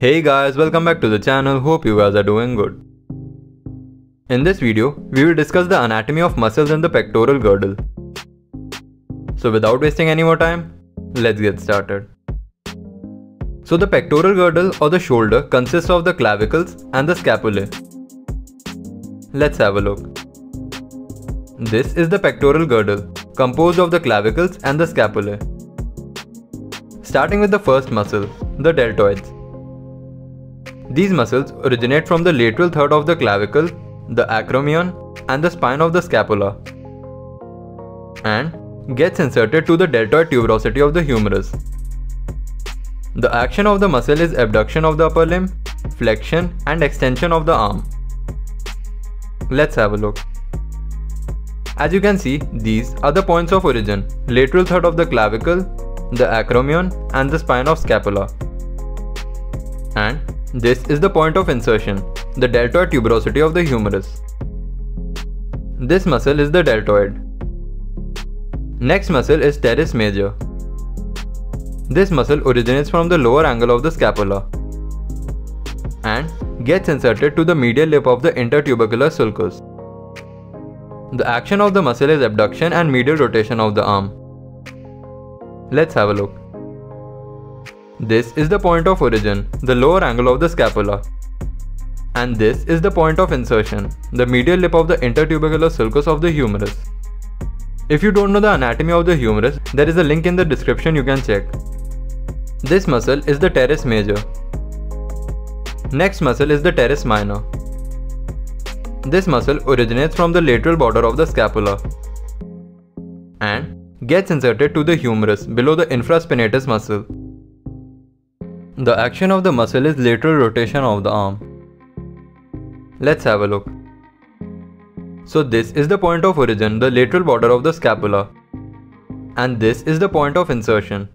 Hey guys, welcome back to the channel, hope you guys are doing good. In this video, we will discuss the anatomy of muscles in the pectoral girdle. So without wasting any more time, let's get started. So the pectoral girdle or the shoulder consists of the clavicles and the scapulae. Let's have a look. This is the pectoral girdle, composed of the clavicles and the scapulae. Starting with the first muscle, the deltoids. These muscles originate from the lateral third of the clavicle, the acromion, and the spine of the scapula, and gets inserted to the deltoid tuberosity of the humerus. The action of the muscle is abduction of the upper limb, flexion, and extension of the arm. Let's have a look. As you can see, these are the points of origin, lateral third of the clavicle, the acromion and the spine of scapula. And this is the point of insertion, the deltoid tuberosity of the humerus. This muscle is the deltoid. Next muscle is teres major. This muscle originates from the lower angle of the scapula and gets inserted to the medial lip of the intertubercular sulcus. The action of the muscle is abduction and medial rotation of the arm. Let's have a look. This is the point of origin, the lower angle of the scapula. And this is the point of insertion, the medial lip of the intertubercular sulcus of the humerus. If you don't know the anatomy of the humerus, there is a link in the description you can check. This muscle is the teres major. Next muscle is the teres minor. This muscle originates from the lateral border of the scapula and gets inserted to the humerus below the infraspinatus muscle. The action of the muscle is lateral rotation of the arm. Let's have a look. So this is the point of origin, the lateral border of the scapula. And this is the point of insertion.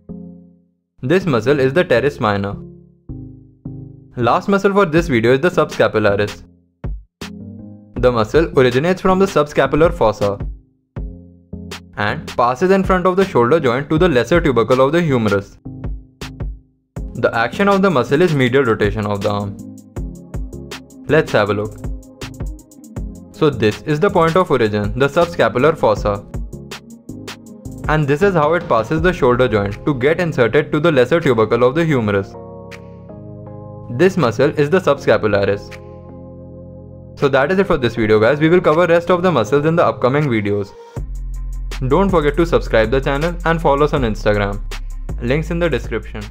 This muscle is the teres minor. Last muscle for this video is the subscapularis. The muscle originates from the subscapular fossa and passes in front of the shoulder joint to the lesser tubercle of the humerus. The action of the muscle is medial rotation of the arm. Let's have a look. So this is the point of origin, the subscapular fossa. And this is how it passes the shoulder joint to get inserted to the lesser tubercle of the humerus. This muscle is the subscapularis. So that is it for this video guys, we will cover rest of the muscles in the upcoming videos. Don't forget to subscribe the channel and follow us on Instagram. Links in the description.